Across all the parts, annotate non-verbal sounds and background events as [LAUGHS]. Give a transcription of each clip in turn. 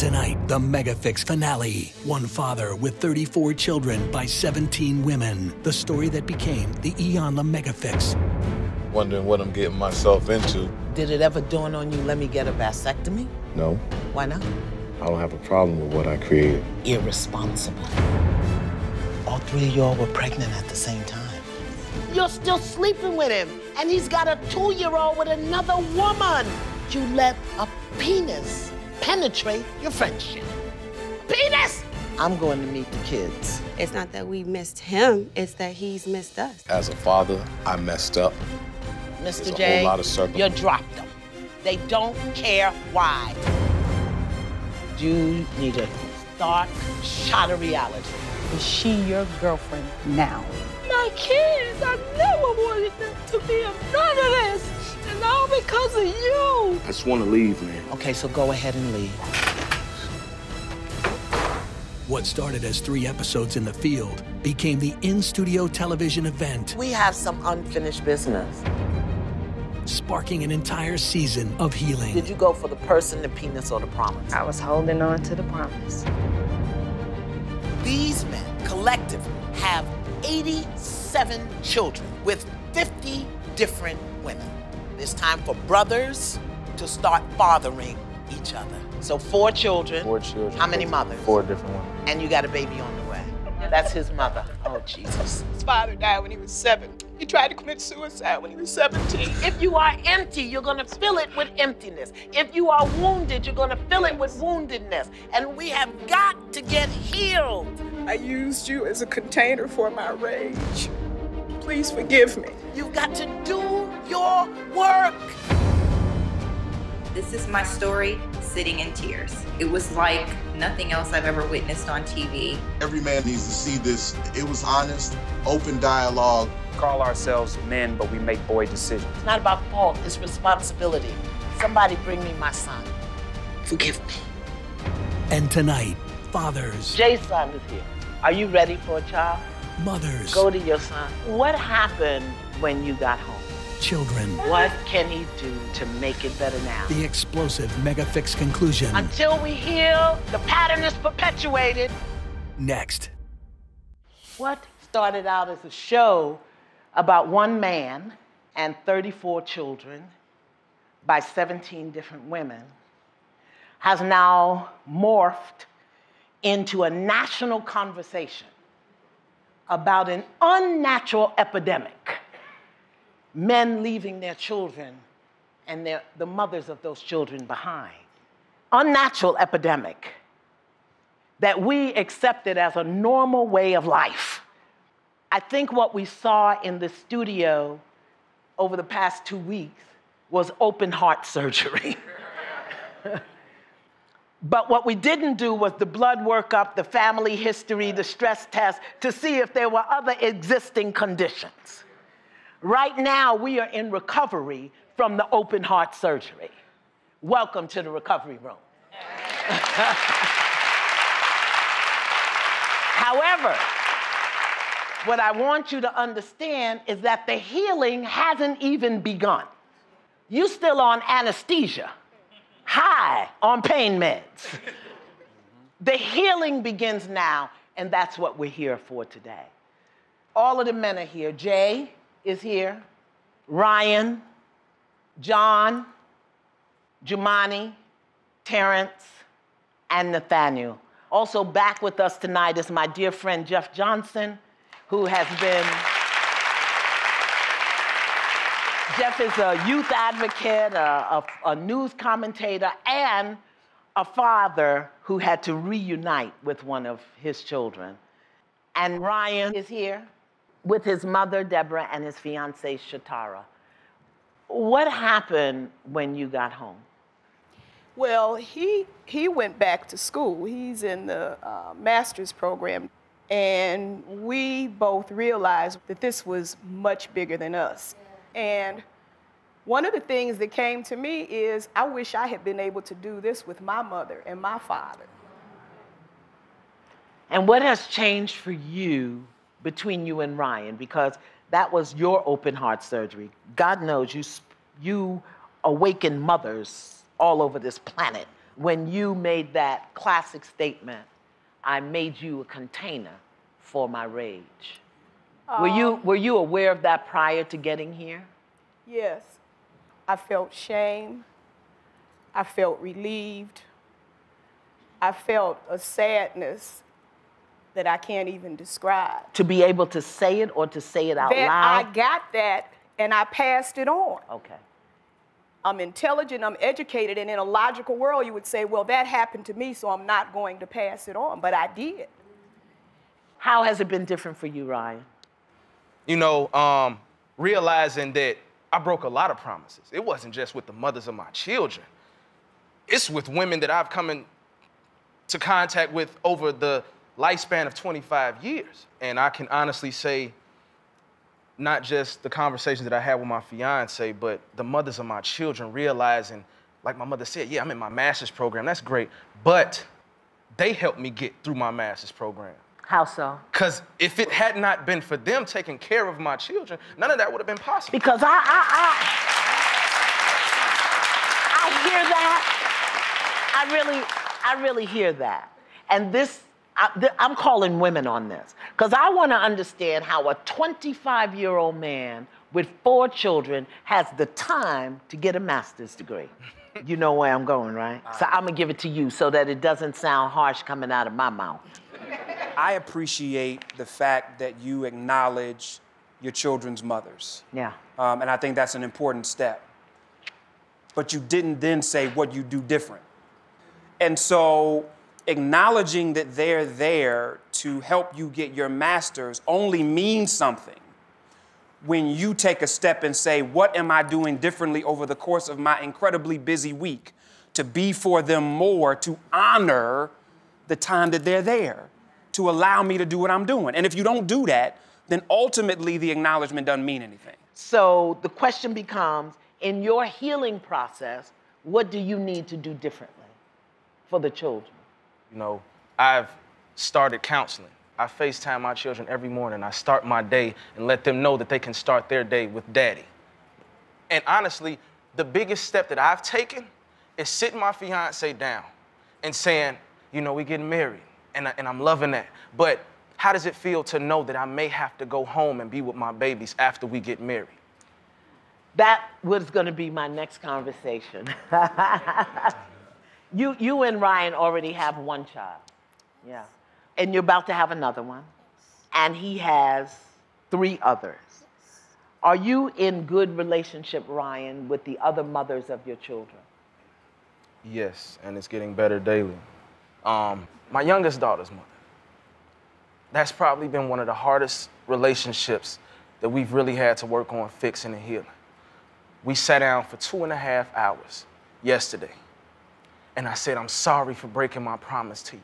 tonight, the Megafix finale. One father with 34 children by 17 women. The story that became the Iyanla Megafix. Wondering what I'm getting myself into. Did it ever dawn on you, let me get a vasectomy? No, Why not? I don't have a problem with what I created. Irresponsible. All three of y'all were pregnant at the same time. You're still sleeping with him, and he's got a two year old with another woman. You let a penis penetrate your friendship. Penis! I'm going to meet the kids. It's not that we missed him, it's that he's missed us. As a father, I messed up. Mr. There's a J, whole lot of circum- you dropped them. They don't care why. You need a stark shot of reality. Is she your girlfriend now? My kids, I never wanted them to be a none of this. And all because of you. I just want to leave, man. Okay, so go ahead and leave. What started as three episodes in the field became the in studio television event, We have some unfinished business. sparking an entire season of healing. Did you go for the person, the penis, or the promise? I was holding on to the promise. These men collectively have 87 children with 50 different women. It's time for brothers to start fathering each other. So four children. Four children. How many mothers? Four different ones. And you got a baby on the way. That's his mother. Oh, Jesus. His father died when he was seven. He tried to commit suicide when he was 17. If you are empty, you're gonna fill it with emptiness. If you are wounded, you're gonna fill it with woundedness. And we have got to get healed. I used you as a container for my rage. Please forgive me. You've got to do your work. This is my story sitting in tears. It was like nothing else I've ever witnessed on TV. Every man needs to see this. It was honest, open dialogue. call ourselves men, but we make boy decisions. It's not about fault, it's responsibility. Somebody bring me my son. Forgive me. And tonight, fathers, Jason is here. Are you ready for a child? Mothers, Go to your son. What happened when you got home? children. What can he do to make it better now? The explosive mega fix conclusion. Until we heal, the pattern is perpetuated. Next. What started out as a show about one man and 34 children by 17 different women has now morphed into a national conversation about an unnatural epidemic men leaving their children and their, the mothers of those children behind. Unnatural epidemic that we accepted as a normal way of life. I think what we saw in the studio over the past two weeks was open heart [LAUGHS] surgery. [LAUGHS] but what we didn't do was the blood workup, the family history, the stress test to see if there were other existing conditions. Right now, we are in recovery from the open heart surgery. Welcome to the recovery room. [LAUGHS] However, what I want you to understand is that the healing hasn't even begun. You're still on anesthesia, high on pain meds. The healing begins now, and that's what we're here for today. All of the men are here. Jay is here, Ryan, John, Jumani, Terrence, and Nathaniel. Also back with us tonight is my dear friend Jeff Johnson, who has been. Jeff is a youth advocate, a, a, a news commentator, and a father who had to reunite with one of his children. And Ryan is here with his mother, Deborah, and his fiancee, Shatara. What happened when you got home? Well, he he went back to school. He's in the uh, master's program, and we both realized that this was much bigger than us. And one of the things that came to me is I wish I had been able to do this with my mother and my father. And what has changed for you between you and Ryan? Because that was your open heart surgery. God knows you, you awakened mothers all over this planet when you made that classic statement, I made you a container for my rage. Were, you, Um, were you aware of that prior to getting here? Yes. I felt shame. I felt relieved. I felt a sadness that I can't even describe. To be able to say it or to say it out loud. that I got that and I passed it on. okay. I'm intelligent, I'm educated, and in a logical world, you would say, well, that happened to me, so I'm not going to pass it on. But I did. How has it been different for you, Ryan? You know, um, realizing that I broke a lot of promises. It wasn't just with the mothers of my children. It's with women that I've come into contact with over the lifespan of 25 years. And I can honestly say, not just the conversations that I had with my fiance, but the mothers of my children realizing, like my mother said, yeah, I'm in my master's program, that's great. But they helped me get through my master's program. How so? Because if it had not been for them taking care of my children, none of that would have been possible. Because I, I, I, I hear that. I really, I really hear that. And this, I, th- I'm calling women on this because I want to understand how a 25 year old man with four children has the time to get a master's degree. You know where I'm going, right? So I'm gonna give it to you so that it doesn't sound harsh coming out of my mouth. I appreciate the fact that you acknowledge your children's mothers. Yeah. Um, and I think that's an important step. But you didn't then say what you do different. And so acknowledging that they're there to help you get your master's only means something when you take a step and say, What am I doing differently over the course of my incredibly busy week to be for them more, to honor the time that they're there, to allow me to do what I'm doing? And if you don't do that, then ultimately the acknowledgement doesn't mean anything. So the question becomes in your healing process, what do you need to do differently for the children? You know, I've started counseling. I FaceTime my children every morning. I start my day and let them know that they can start their day with daddy. And honestly, the biggest step that I've taken is sitting my fiance down and saying, you know, we're getting married and, I, and I'm loving that. But how does it feel to know that I may have to go home and be with my babies after we get married? That was going to be my next conversation. [LAUGHS] you, you and Ryan already have one child. Yeah. And you're about to have another one. And he has three others. Are you in good relationship, Ryan, with the other mothers of your children? Yes, and it's getting better daily. Um, my youngest daughter's mother. That's probably been one of the hardest relationships that we've really had to work on fixing and healing. We sat down for two and a half hours yesterday, and I said, I'm sorry for breaking my promise to you.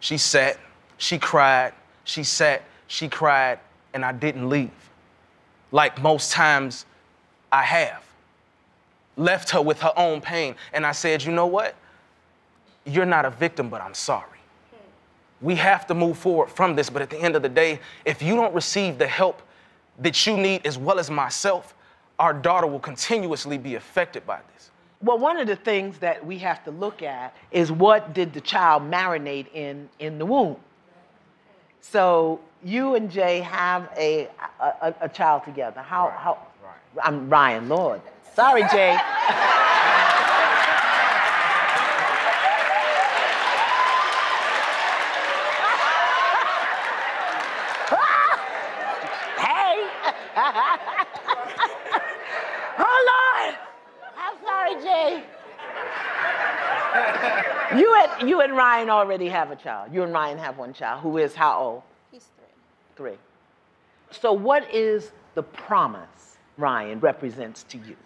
She sat, she cried, she sat, she cried, and I didn't leave. Like most times I have. Left her with her own pain. And I said, you know what? You're not a victim, but I'm sorry. We have to move forward from this, but at the end of the day, if you don't receive the help that you need as well as myself, our daughter will continuously be affected by this. Well, one of the things that we have to look at is what did the child marinate in in the womb. So you and Jay have a a, a child together. How how? I'm Ryan. Lord, sorry, Jay. [LAUGHS] hey. oh Lord. I'm sorry, Jay. You and Ryan already have a child. You and Ryan have one child who is how old? He's three. Three. So what is the promise Ryan represents to you?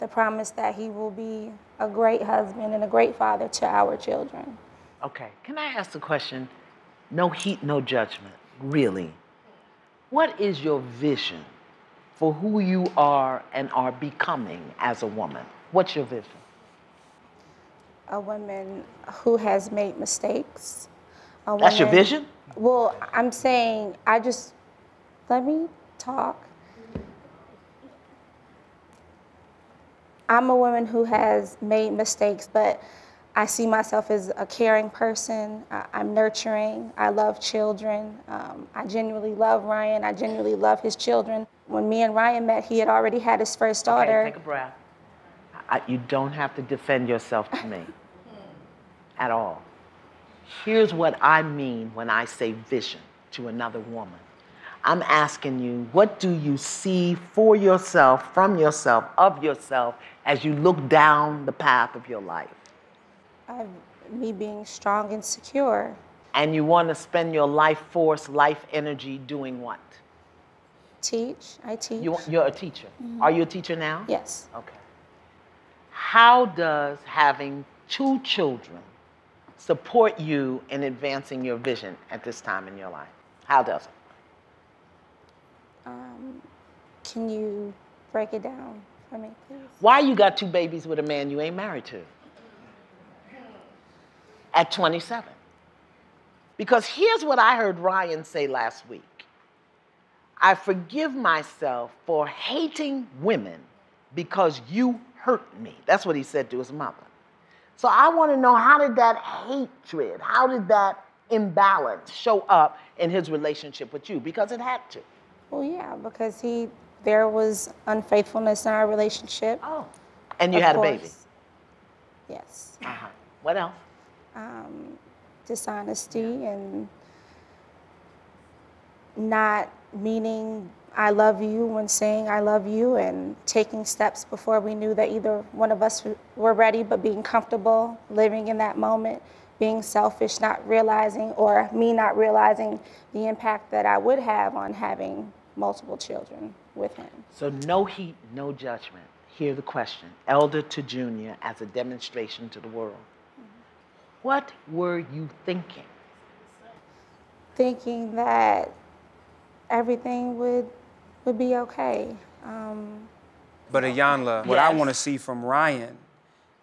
The promise that he will be a great husband and a great father to our children. Okay. Can I ask a question? No heat, no judgment. Really. What is your vision for who you are and are becoming as a woman? What's your vision? A woman who has made mistakes. A That's your vision? Well, I'm saying, I just, let me talk. I'm a woman who has made mistakes, but I see myself as a caring person. I, I'm nurturing. I love children. Um, I genuinely love Ryan. I genuinely love his children. When me and Ryan met, he had already had his first daughter. Okay, take a breath. I, you don't have to defend yourself to me at all. Here's what I mean when I say vision to another woman. I'm asking you, what do you see for yourself, from yourself, of yourself, as you look down the path of your life? Uh, me being strong and secure. And you want to spend your life force, life energy doing what? Teach. I teach. You, you're a teacher. Mhm. Are you a teacher now? Yes. Okay. How does having two children support you in advancing your vision at this time in your life? How does it? Um, can you break it down for me, please? Why you got two babies with a man you ain't married to? At 27. Because here's what I heard Ryan say last week I forgive myself for hating women because you hurt me. That's what he said to his mother. So I want to know how did that hatred, how did that imbalance show up in his relationship with you? Because it had to. Well, yeah, because he there was unfaithfulness in our relationship. Oh. And you Of had a baby. Yes. Uh-huh. What else? Um, dishonesty and not meaning I love you when saying I love you and taking steps before we knew that either one of us were ready, but being comfortable living in that moment, being selfish, not realizing, or me not realizing the impact that I would have on having multiple children with him. So no heat, no judgment. Hear the question, elder to junior, as a demonstration to the world. What were you thinking? Thinking that everything would would be okay. Um, But Iyanla, what I want to see from Ryan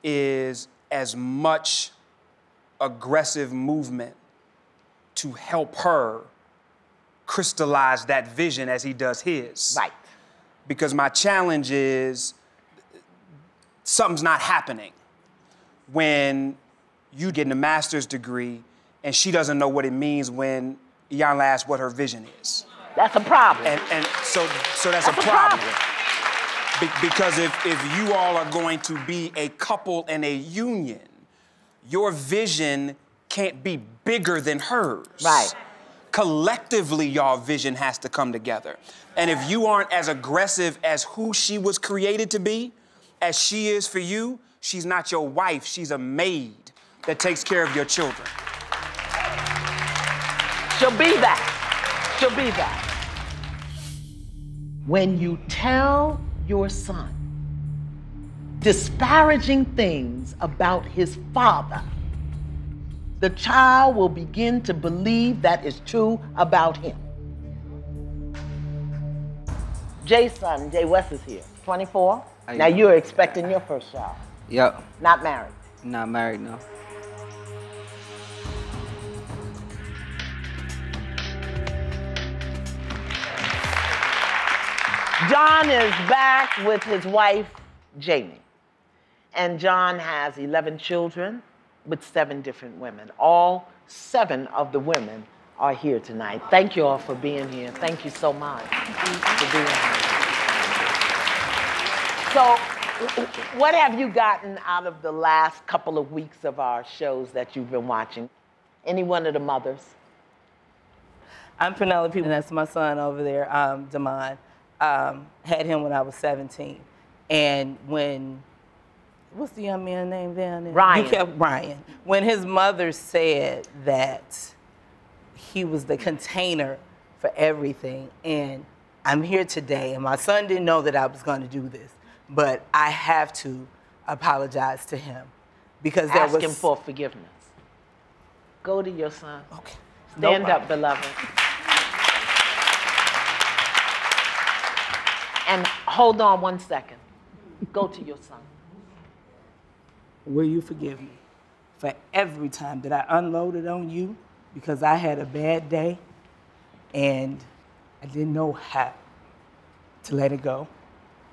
is as much aggressive movement to help her crystallize that vision as he does his. Right. Because my challenge is something's not happening when you getting a master's degree and she doesn't know what it means when Iyanla asks what her vision is. That's a problem. And, and so, so that's, That's a a problem. problem. Be- because if, if you all are going to be a couple and a union, your vision can't be bigger than hers. Right. Collectively, y'all vision has to come together. And if you aren't as aggressive as who she was created to be, as she is for you, she's not your wife, she's a maid that takes care of your children. She'll be that. She'll be that. When you tell your son disparaging things about his father, the child will begin to believe that is true about him. Jay's son, Jay West is here, 24. I- now you're expecting your first child, Yep. not married. Not married, no. John is back with his wife, Jamie. And John has 11 children with seven different women. All seven of the women are here tonight. Thank you all for being here. Thank you so much for being here. So, what have you gotten out of the last couple of weeks of our shows that you've been watching? Any one of the mothers? I'm Penelope, and that's my son over there, um, Damon. Um, had him when I was 17. And when, what's the young man name down there? Ryan. You kept Ryan. When his mother said that he was the container for everything, and I'm here today, and my son didn't know that I was going to do this, but I have to apologize to him because there Ask was him for forgiveness. Go to your son. Okay. Stand No up, beloved. And hold on one second. Go to your son. Will you forgive me for every time that I unloaded on you because I had a bad day and I didn't know how to let it go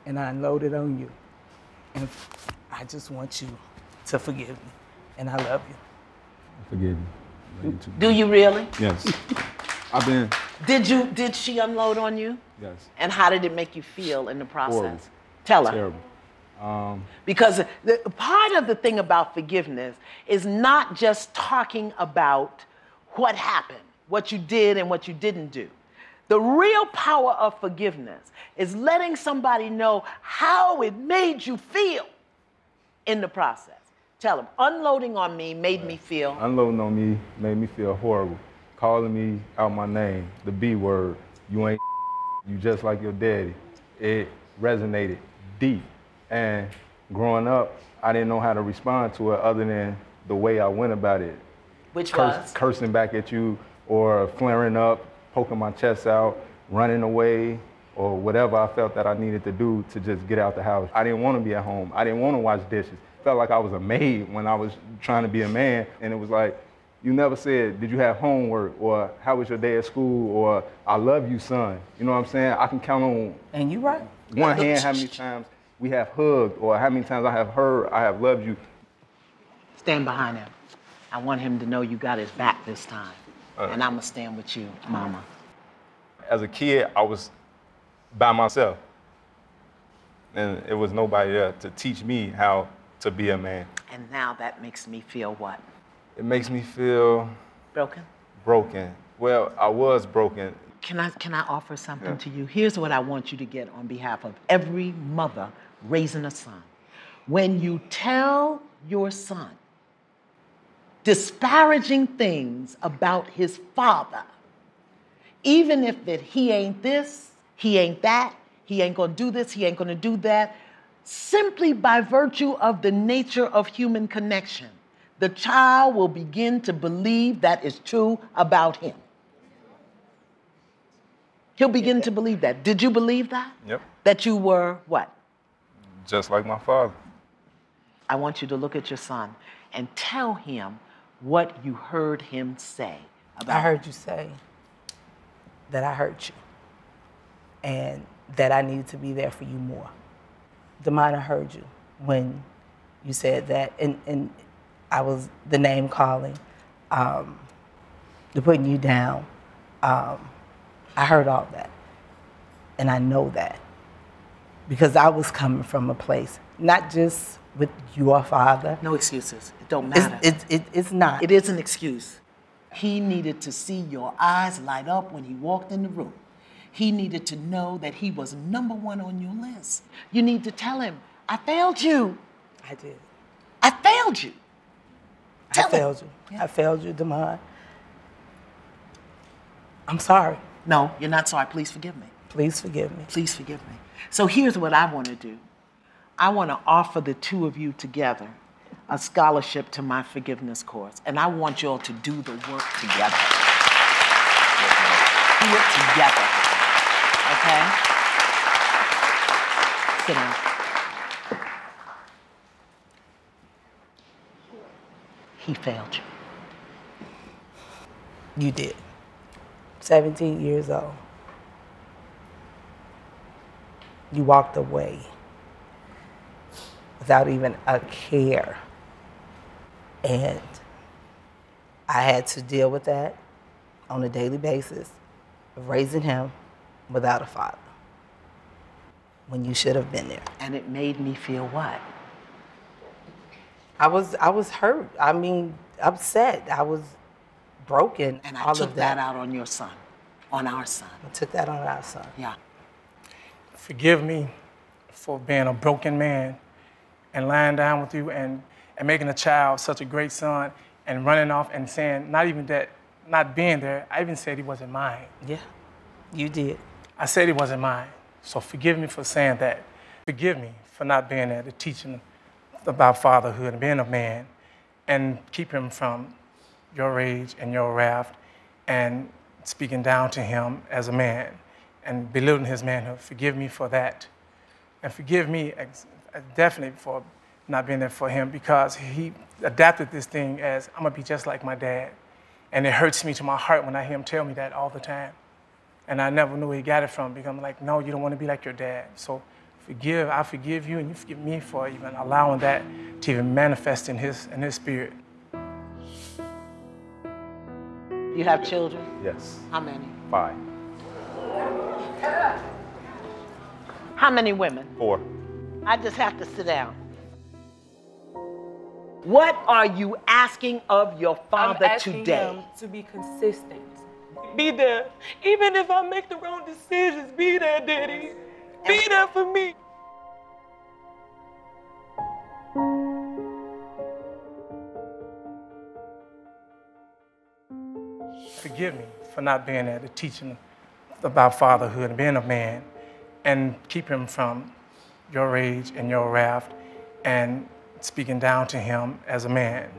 and I unloaded on you. And I just want you to forgive me and I love you. Forgive you. Do you really? Yes. [LAUGHS] I've been. Did you? Did she unload on you? Yes. And how did it make you feel in the process? Horrible. Tell her. Terrible. Um, Because the, part of the thing about forgiveness is not just talking about what happened, what you did and what you didn't do. The real power of forgiveness is letting somebody know how it made you feel in the process. Tell them, unloading on me made me feel. unloading on me made me feel horrible. Calling me out my name, the B word, you ain't you just like your daddy. It resonated deep. And growing up, I didn't know how to respond to it other than the way I went about it. Which Curse- was? Cursing back at you or flaring up, poking my chest out, running away, or whatever I felt that I needed to do to just get out the house. I didn't want to be at home. I didn't want to wash dishes. Felt like I was a maid when I was trying to be a man. And it was like, you never said, did you have homework? Or how was your day at school? Or I love you, son. You know what I'm saying? I can count on And you right. one hand how many times we have hugged or how many times I have heard I have loved you. Stand behind him. I want him to know you got his back this time. Uh. and I'm going to stand with you, mama. As a kid, I was by myself. And it was nobody there to teach me how to be a man. And now that makes me feel what? It makes me feel Broken? broken. Well, I was broken. Can I, can I offer something Yeah. to you? Here's what I want you to get on behalf of every mother raising a son. When you tell your son disparaging things about his father, even if that he ain't this, he ain't that, he ain't gonna do this, he ain't gonna do that, simply by virtue of the nature of human connection, the child will begin to believe that is true about him. He'll begin to believe that. Did you believe that? Yep. That you were what? Just like my father. I want you to look at your son and tell him what you heard him say about I heard you say that I hurt you and that I needed to be there for you more. Demond, I heard you when you said that, and, and I was the name calling, um, the putting you down. Um, I heard all that, and I know that because I was coming from a place, not just with your father. No excuses. It don't matter. It's, it, it's not. It is an excuse. He needed to see your eyes light up when he walked in the room. He needed to know that he was number one on your list. You need to tell him, I failed you. I did. I failed you. I failed you. I failed you, Demond. I'm sorry. No, you're not sorry. Please forgive me. Please forgive me. Please forgive me. So here's what I want to do I want to offer the two of you together a scholarship to my forgiveness course. And I want you all to do the work together. Do it together. Okay? Sit down. He failed you. You did. 17 years old. You walked away without even a care. And I had to deal with that on a daily basis raising him without a father when you should have been there. And it made me feel what? I was I was hurt. I mean, upset. I was broken. And I all took of that that out on your son, on our son. I took that on our son. Yeah. Forgive me for being a broken man and lying down with you and, and making a child such a great son and running off and saying, not even that, not being there, I even said he wasn't mine. Yeah, you did. I said he wasn't mine. So forgive me for saying that. Forgive me for not being there to teach him about fatherhood and being a man and keep him from your rage and your wrath and speaking down to him as a man and belittling his manhood. Forgive me for that. And forgive me uh, definitely for not being there for him because he adapted this thing as I'm gonna be just like my dad. And it hurts me to my heart when I hear him tell me that all the time. And I never knew where he got it from because I'm like, no, you don't want to be like your dad. So forgive, I forgive you, and you forgive me for even allowing that to even manifest in his in his spirit. You have children? Yes. How many? Five. How many women? Four. I just have to sit down. What are you asking of your father I'm asking today? Him to be consistent. Be there. Even if I make the wrong decisions, be there, Daddy. Be there for me. Forgive me for not being there to teach him about fatherhood and being a man and keep him from your rage and your wrath and speaking down to him as a man.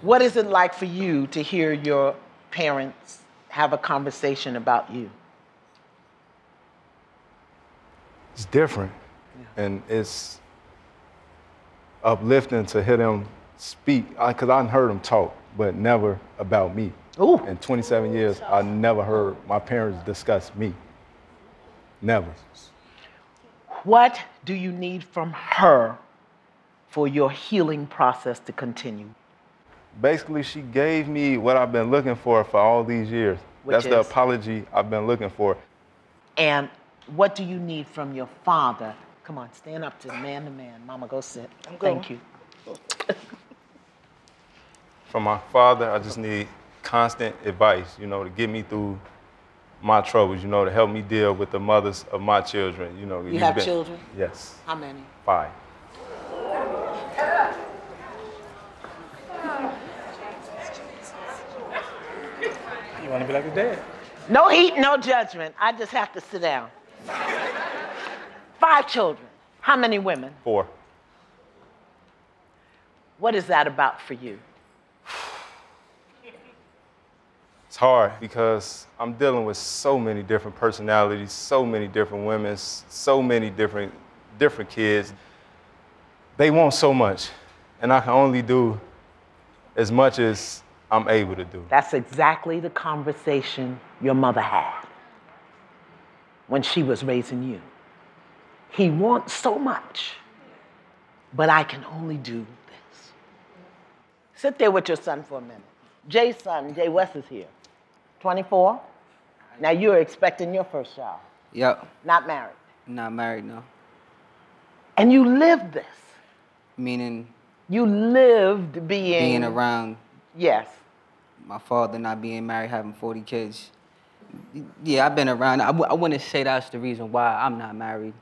What is it like for you to hear your parents have a conversation about you? It's different. And it's uplifting to hear them speak. Because I, heard them talk, but never about me. Ooh. In 27 years, I never heard my parents discuss me. Never. What do you need from her for your healing process to continue? Basically, she gave me what I've been looking for for all these years. Which That's the apology I've been looking for. And what do you need from your father? Come on, stand up to the man to man. Mama, go sit. I'm going. Thank you. [LAUGHS] From my father, I just need constant advice, you know, to get me through my troubles, you know, to help me deal with the mothers of my children, you know. You you've been- children? Yes, How many? five. You want to be like his dad? No heat, no judgment. I just have to sit down. Five children. How many women? Four. What is that about for you? It's hard because I'm dealing with so many different personalities, so many different women, so many different different kids. They want so much, and I can only do as much as I'm able to do. That's exactly the conversation your mother had when she was raising you. He wants so much, but I can only do this. Sit there with your son for a minute. Jay's son, Jay West, is here. 24. Now you're expecting your first child, Yep. not married. Not married, no. And you lived this. Meaning You lived being. being around Yes. my father, not being married, having 40 kids. Yeah, I've been around. I, w- I wouldn't say that's the reason why I'm not married.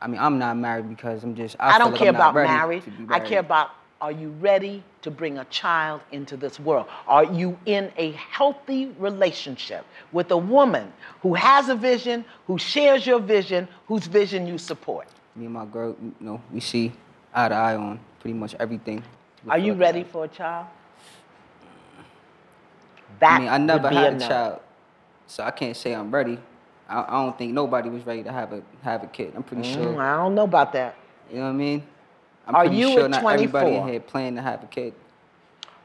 I mean, I'm not married because I'm just. I, I, don't like care about married. to I care about are you ready to bring a child into this world? Are you in a healthy relationship with a woman who has a vision, who shares your vision, whose vision you support? Me and my girl, you know, we see eye to eye on pretty much everything. Are you ready for a child? That I mean, I never had a no. child, so I can't say I'm ready. I, I don't think nobody was ready to have a have a kid. I'm pretty Mm, sure. I don't know about that. You know what I mean? I'm Are pretty you sure at not everybody in 24? here planning to have a kid.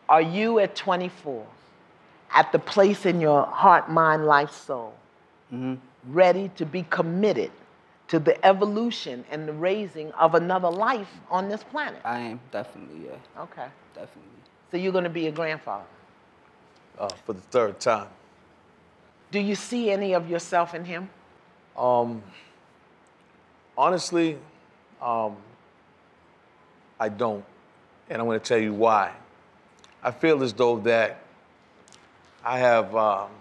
Are you at 24 at the place in your heart, mind, life, soul, Mm-hmm. ready to be committed to the evolution and the raising of another life on this planet? I am definitely, yeah, Okay. definitely. So you're going to be a grandfather. uh, for the third time. Do you see any of yourself in him? Um, honestly, um, I don't, and I'm going to tell you why. I feel as though that I have um,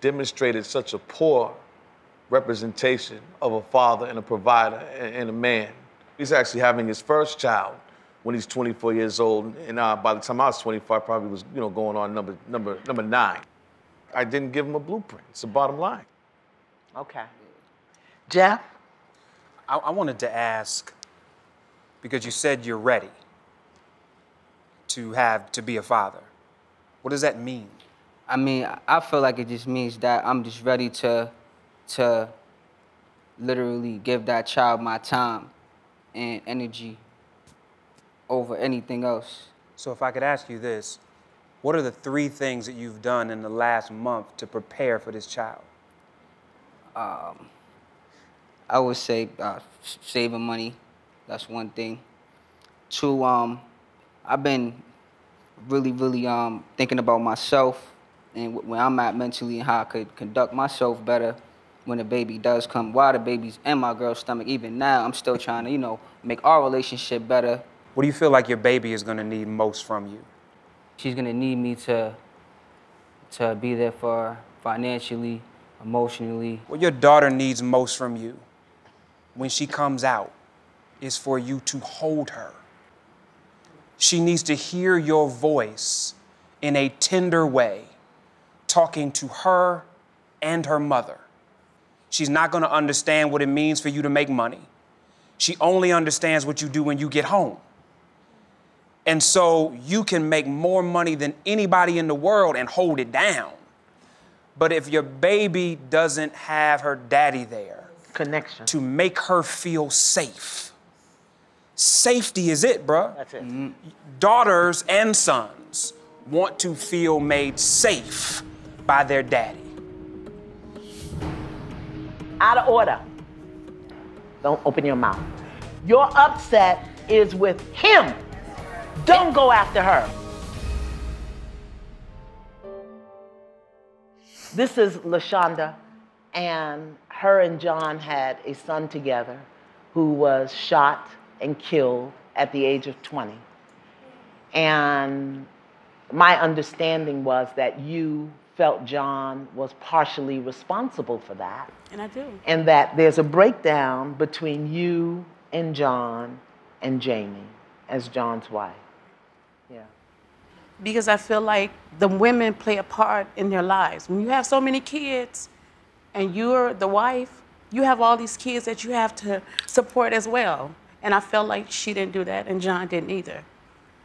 demonstrated such a poor representation of a father and a provider and, a man. He's actually having his first child when he's 24 years old, and uh, by the time I was 25, probably was you know going on number number number nine. I didn't give him a blueprint. It's the bottom line. Okay. Jeff? I, I wanted to ask because you said you're ready to have to be a father. What does that mean? I mean, I- I feel like it just means that I'm just ready to, to literally give that child my time and energy over anything else. So if I could ask you this, what are the three things that you've done in the last month to prepare for this child? Um, I would say uh, saving money. That's one thing. Two, um, I've been really, really um, thinking about myself and wh- where I'm at mentally and how I could conduct myself better when the baby does come. While the baby's in my girl's stomach, even now, I'm still trying to, you know, make our relationship better. What do you feel like your baby is gonna need most from you? She's gonna need me to to be there for her financially, emotionally. What your daughter needs most from you when she comes out is for you to hold her. She needs to hear your voice in a tender way, talking to her and her mother. She's not going to understand what it means for you to make money. She only understands what you do when you get home. And so you can make more money than anybody in the world and hold it down. But if your baby doesn't have her daddy there, connection to make her feel safe, safety is it, bruh. That's it. Mm. Daughters and sons want to feel made safe by their daddy. Out of order. Don't open your mouth. Your upset is with him. Don't go after her. This is LaShonda, and her and John had a son together who was shot and killed at the age of 20. And my understanding was that you felt John was partially responsible for that, And I do. and that there's a breakdown between you and John and Jamie as John's wife. Yeah. because I feel like the women play a part in their lives. When you have so many kids and you're the wife, you have all these kids that you have to support as well. And I felt like she didn't do that and John didn't either.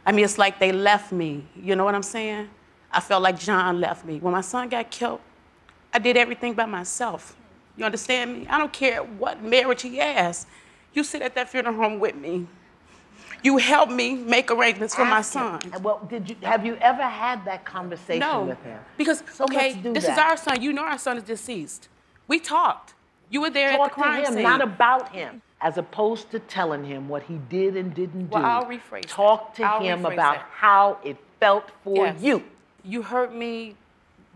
I mean, it's like they left me. You know what I'm saying? I felt like John left me. When my son got killed, I did everything by myself. You understand me? I don't care what marriage he has. You sit at that funeral home with me. You helped me make arrangements for my son. Well, did you have you ever had that conversation No, with him? because So okay, this is our son. You know our son is deceased. We talked. You were there Talk at the crime to him, scene. not about him, as opposed to telling him what he did and didn't Well, do. I'll rephrase that. Talk to him about that. how it felt for Yes. you. You hurt me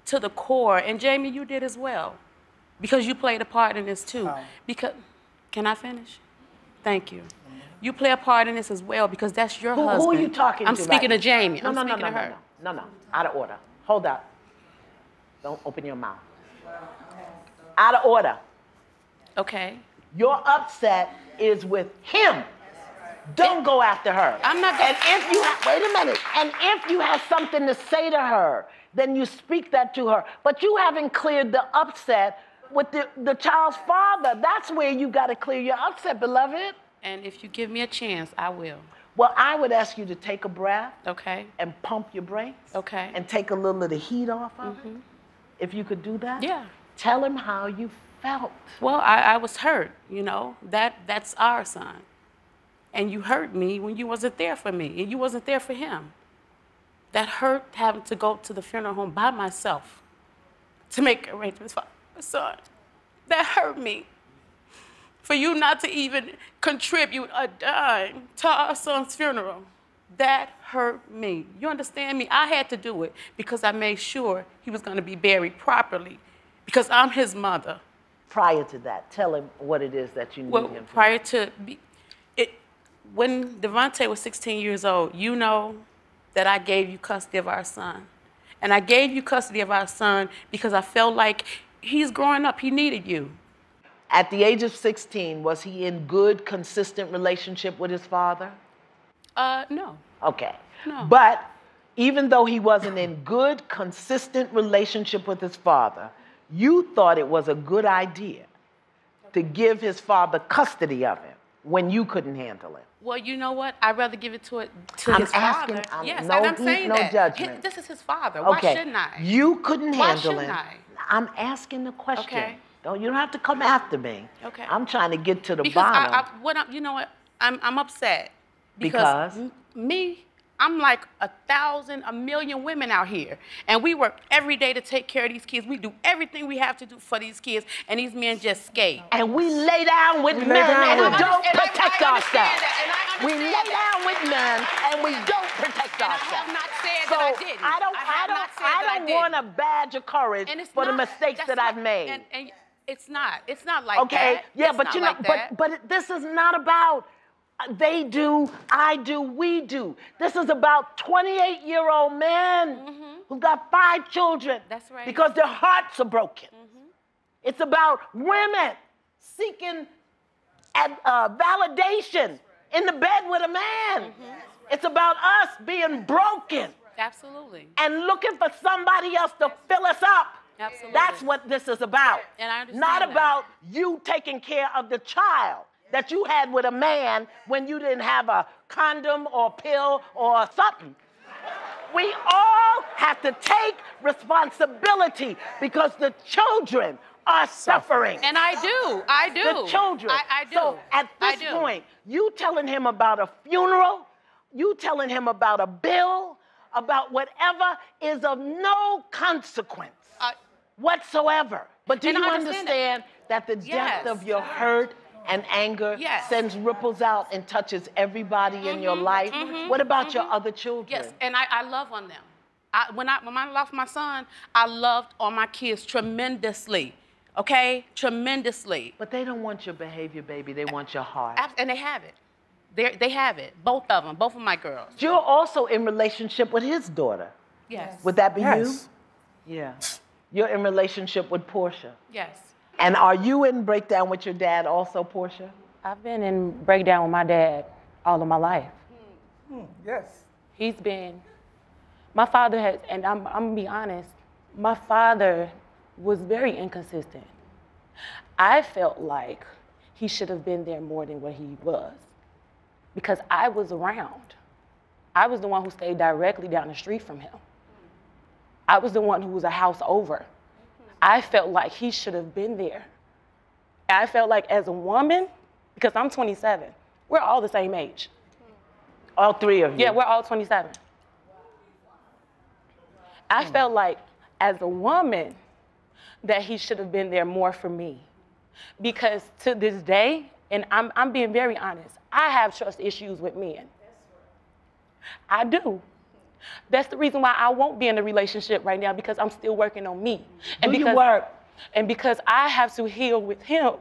to the core, and Jamie, you did as well, because you played a part in this too. Oh. Because, can I finish? Thank you. You play a part in this as well because that's your Who, husband. who are you talking I'm to? speaking right to Jamie. No, I'm no, no, speaking no, to no, her. no, no, no. Out of order. Hold up. Don't open your mouth. Out of order. Okay. Your upset is with him. Don't go after her. I'm not going. And if you ha- wait a minute, and if you have something to say to her, then you speak that to her. But you haven't cleared the upset with the, the child's father. That's where you got to clear your upset, beloved. And if you give me a chance, I will. Well, I would ask you to take a breath. Okay. And pump your brakes. Okay. And take a little of the heat off of it. Mm-hmm. If you could do that. Yeah. Tell him how you felt. Well, I, I was hurt, you know. That that's our son. And you hurt me when you wasn't there for me and you wasn't there for him. That hurt having to go to the funeral home by myself to make arrangements for son. That hurt me. For you not to even contribute a dime to our son's funeral. That hurt me. You understand me? I had to do it because I made sure he was going to be buried properly because I'm his mother. Prior to that, tell him what it is that you need Well, him to prior to be, it, when Devontae was 16 years old, you know that I gave you custody of our son, and I gave you custody of our son because I felt like he's growing up. He needed you. At the age of 16, was he in good, consistent relationship with his father? Uh, no. Okay. No. But even though he wasn't in good, consistent relationship with his father, you thought it was a good idea to give his father custody of him when you couldn't handle it. Well, you know what? I'd rather give it to it to I'm his asking- father. I'm- yes, no and I'm saying no that. judgment. This is his father. Why Okay. shouldn't I? You couldn't Why handle shouldn't it. I? I'm asking the question. Okay. Don't you don't have to come after me. Okay. I'm trying to get to the because bottom. I, I, what I'm, you know what? I'm, I'm upset Because? m- me, I'm like a thousand, a million women out here, and we work every day to take care of these kids. We do everything we have to do for these kids, and these men just skate. And we lay down with We men down and with we don't And I- I protect ourselves. that, and I We lay down with men and we don't protect Sasha. And I have not said so that I didn't. I don't. I I, don't. not said I that I don't didn't. want a badge of courage And it's for the mistakes that not- I've made. And, and it's not. It's not like okay. that. Okay. Yeah, It's but not you know, like but but this is not about they do, I do, we do. This is about 28-year-old men who got five children. Mm-hmm. That's right. Mm-hmm. Because their hearts are broken. It's about women seeking ad, uh, validation in the bed with a man. Mm-hmm. It's about us being broken Absolutely. and looking for somebody else to fill us up. Absolutely. That's what this is about. And I understand Not that. about you taking care of the child that you had with a man when you didn't have a condom or pill or something. We all have to take responsibility because the children are suffering. And I do. I do. The children. I, I do. So at I this do. point, you telling him about a funeral, you telling him about a bill, about whatever is of no consequence whatsoever. But do you I understand understand that. the Yes. depth of your hurt and anger Yes. sends ripples out and touches everybody in your Mhm, life? mhm, What about your mhm. other children? Yes, and I, I love on them. I, when I when I lost my son, I loved on my kids tremendously. Okay, tremendously. But they don't want your behavior, baby. They want your heart. And they have it. They they have it. Both of them. Both of my girls. You're also in relationship with his daughter. Yes. Would that be Yes. you? Yeah. You're in relationship with Portia. Yes. And are you in breakdown with your dad also, Portia? I've been in breakdown with my dad all of my life. Hmm, hmm, yes. He's been, my father has, and I'm, I'm gonna be honest, my father was very inconsistent. I felt like he should have been there more than what he was because I was around. I was the one who stayed directly down the street from him. I was the one who was a house over. I felt like he should have been there. I felt like as a woman, because I'm 27, we're all the same age. All three of you? Yeah, we're all 27. I hmm. felt like as a woman that he should have been there more for me. Because to this day, and I'm, I'm being very honest, I have trust issues with men. I do. That's the reason why I won't be in a relationship right now because I'm still working on me. And Do you because, work? And because I have to heal with him.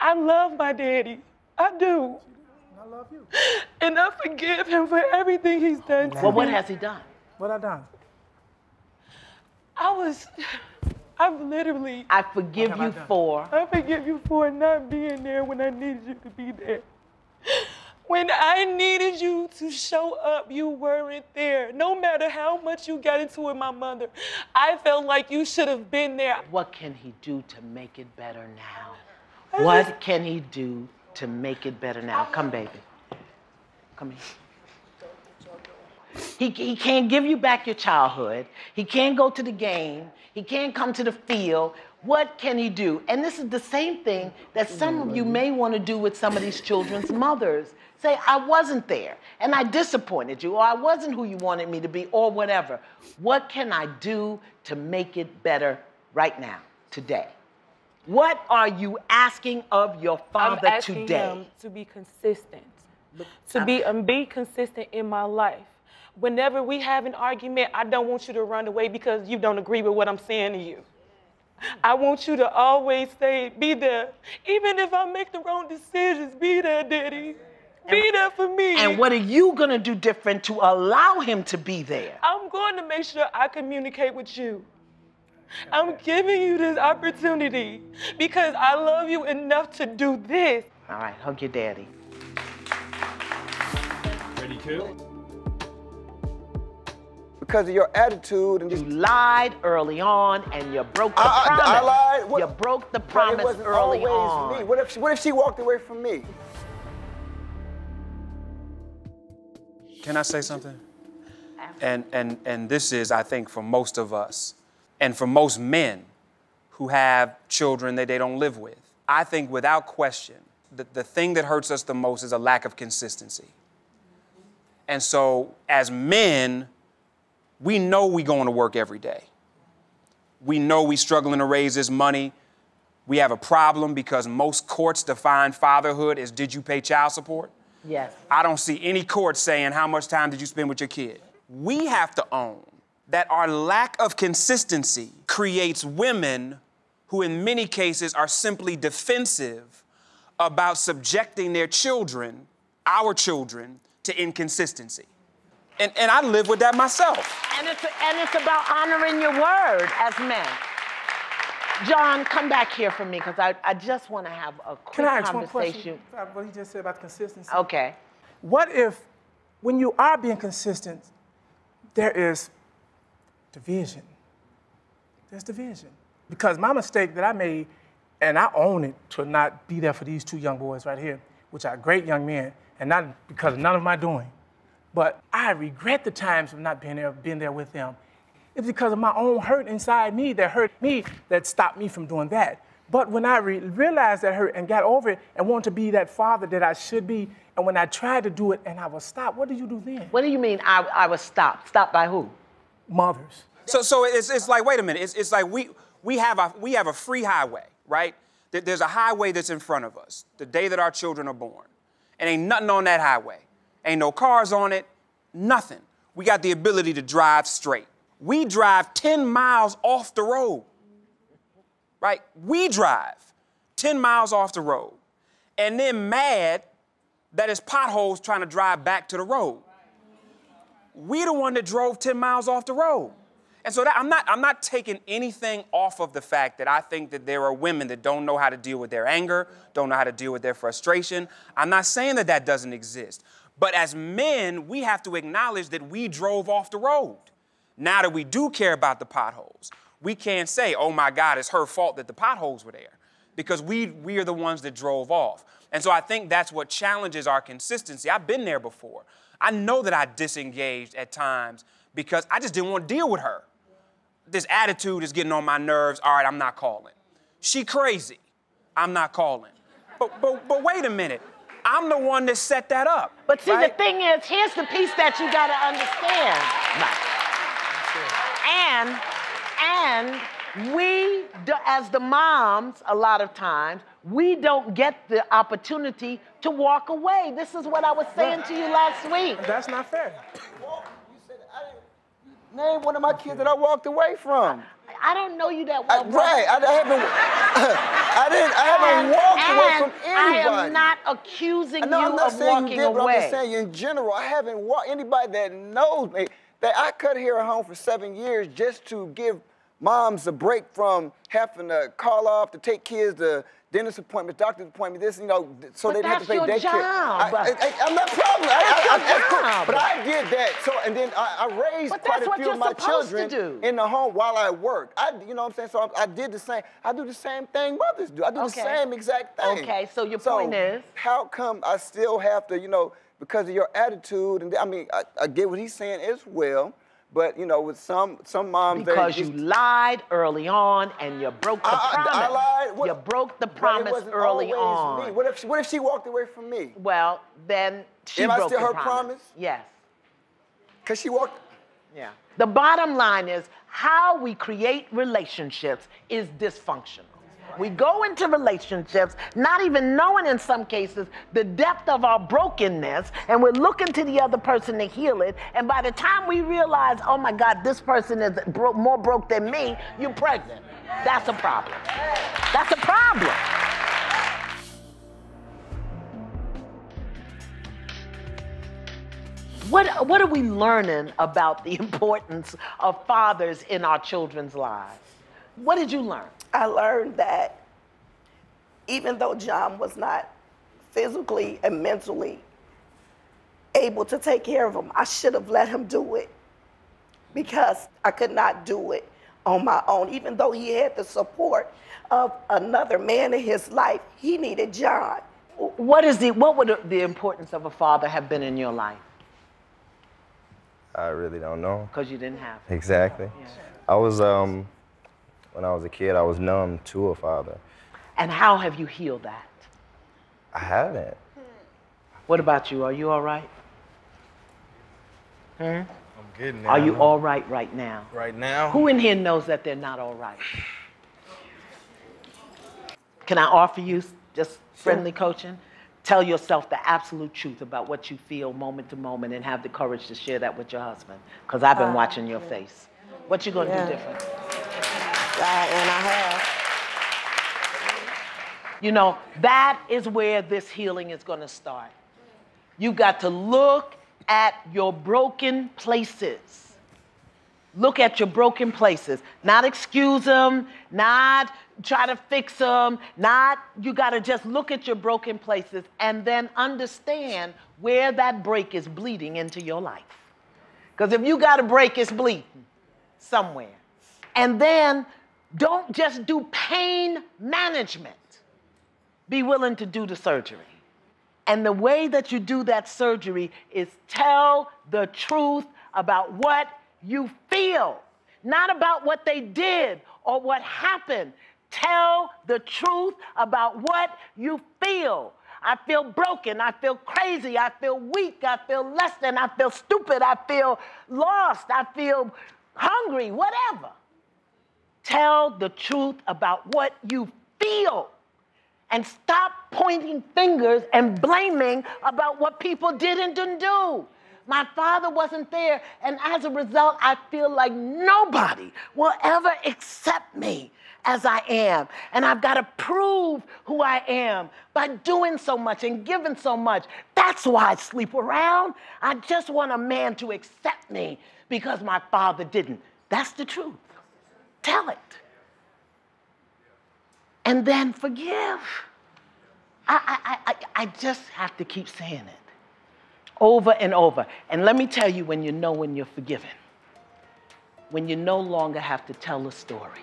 I love my daddy. I do. I love you. And I forgive him for everything he's done to me. Well, what has he done? What I done? I was, I've literally. I forgive What have I you for. I forgive you for not being there when I needed you to be there. When I needed you to show up, you weren't there. No matter how much you got into with my mother, I felt like you should have been there. What can he do to make it better now? I What just- can he do to make it better now? Come, baby. Come here. He, he can't give you back your childhood. He can't go to the game. He can't come to the field. What can he do? And this is the same thing that some of you may want to do with some of these children's mothers. Say, I wasn't there and I disappointed you, or I wasn't who you wanted me to be, or whatever. What can I do to make it better right now, today? What are you asking of your father I'm asking today? him to be consistent, to be and be consistent in my life. Whenever we have an argument, I don't want you to run away because you don't agree with what I'm saying to you. I want you to always stay, be there. Even if I make the wrong decisions, be there, Daddy. Be there for me. And what are you going to do different to allow him to be there? I'm going to make sure I communicate with you. I'm giving you this opportunity because I love you enough to do this. All right, hug your daddy. Ready, kill? Because of your attitude and You lied early on and you broke the I, I- promise. I lied. What- you broke the But it wasn't early always on. me. What if, she, what if she walked away from me? Can I say something? And, and, and this is, I think, for most of us, and for most men who have children that they don't live with, I think without question, the, the thing that hurts us the most is a lack of consistency. And so, as men, we know we going to work every day. We know we struggling to raise this money. We have a problem because most courts define fatherhood as did you pay child support? Yes. I don't see any court saying how much time did you spend with your kid. we have to own that our lack of consistency creates women who, in many cases, are simply defensive about subjecting their children, our children, to inconsistency. And, and I live with that myself. And it's, and it's about honoring your word as men. John, come back here for me because I, I just want to have a quick Can I ask one conversation. question about what he just said about consistency? Okay. What if, when you are being consistent, there is division? There's division. Because my mistake that I made, and I own it to not be there for these two young boys right here, which are great young men, and not because of none of my doing, but I regret the times of not being there, being there with them. It's because of my own hurt inside me that hurt me that stopped me from doing that. But when I re- realized that hurt and got over it and wanted to be that father that I should be, and when I tried to do it and I was stopped, what did you do then? What do you mean I, I was stopped? Stopped by who? Mothers. So, so it's, it's like, wait a minute. It's, it's like we, we, have a, we have a free highway, right? There's a highway that's in front of us the day that our children are born. And ain't nothing on that highway. Ain't no cars on it, nothing. We got the ability to drive straight. We drive 10 miles off the road, right? We drive 10 miles off the road and then mad that it's potholes trying to drive back to the road. We the one that drove 10 miles off the road. And so that, I'm not I'm not taking anything off of the fact that I think that there are women that don't know how to deal with their anger, don't know how to deal with their frustration. I'm not saying that that doesn't exist. But as men, we have to acknowledge that we drove off the road. Now that we do care about the potholes, we can't say, "Oh my God, it's her fault that the potholes were there," because we we are the ones that drove off. And so I think that's what challenges our consistency. I've been there before. I know that I disengaged at times because I just didn't want to deal with her. This attitude is getting on my nerves. All right, I'm not calling. She crazy. I'm not calling. But but but wait a minute. I'm the one that set that up. But see, right? the thing is, here's the piece that you got to understand. And, and we, do- as the moms, a lot of times, we don't get the opportunity to walk away. This is what I was saying to you last week. That's not fair. You said I didn't name one of my kids that I walked away from. I don't know you that I, well. right, I, I haven't. [LAUGHS] I didn't. I haven't And- walked away from anybody. I am not accusing I know, you I'm not of saying walking you did, but away. I'm just saying in general, I haven't walked anybody that knows me. That I cut hair at home for seven years just to give moms a break from having to call off to take kids to dentist appointment, doctor's appointment, this, you know, so But they didn't have to pay daycare. job. I, I, am not problem. I, That's I, your I, that's cool. job. But I did that. So and then I, I raised quite a few of my children in the home while I worked. I, you know what I'm saying? So I, I did the same. I do the same thing mothers do. I do Okay. the same exact thing. Okay, so your point is? how come I still have to, you know, because of your attitude? And I mean, I, I get what he's saying as well. But you know, with some some moms, they Because you lied early on and you broke the I- I- I promise. lied? What- You broke the promise early on. Me. What if she, what if she walked away from me? Well, then she Am I broke still the her promise. promise? Yes. Cause she walked. Yeah. The bottom line is how we create relationships is dysfunctional. We go into relationships not even knowing in some cases the depth of our brokenness, and we're looking to the other person to heal it. And by the time we realize, oh my God, this person is bro- more broke than me, you're pregnant. That's a problem. That's a problem. What, what are we learning about the [LAUGHS] importance of fathers in our children's lives? What did you learn? I learned that even though John was not physically and mentally able to take care of him, I should have let him do it because I could not do it on my own. Even though he had the support of another man in his life, he needed John. What is the what would the importance of a father have been in your life? I really don't know. Because you didn't have. Exactly. I was um when I was a kid, I was numb to a father. And how have you healed that? I haven't. What about you? Are you all right? Hmm? I'm getting there. Are you all right right now? Right now? Who in here knows that they're not all right? Can I offer you just friendly coaching? Tell yourself the absolute truth about what you feel moment to moment and have the courage to share that with your husband. Because I've been Uh, watching your face. What you gonna Yeah. do different? And I have. You know, that is where this healing is going to start. You got to look at your broken places. Look at your broken places. Not excuse them, not try to fix them, not, you got to just look at your broken places and then understand where that break is bleeding into your life. Because if you got a break, it's bleeding somewhere. And then don't just do pain management be willing to do the surgery. And the way that you do that surgery is tell the truth about what you feel, not about what they did or what happened. Tell the truth about what you feel. I feel broken. I feel crazy. I feel weak. I feel less than. I feel stupid. I feel lost. I feel hungry, whatever. Tell the truth about what you feel and stop pointing fingers and blaming about what people did and didn't do. My father wasn't there, and as a result, I feel like nobody will ever accept me as I am. And I've got to prove who I am by doing so much and giving so much. That's why I sleep around. I just want a man to accept me because my father didn't. That's the truth. Tell it and then forgive. I, I, I, I just have to keep saying it over and over. And let me tell you when you know when you're forgiven, when you no longer have to tell a story.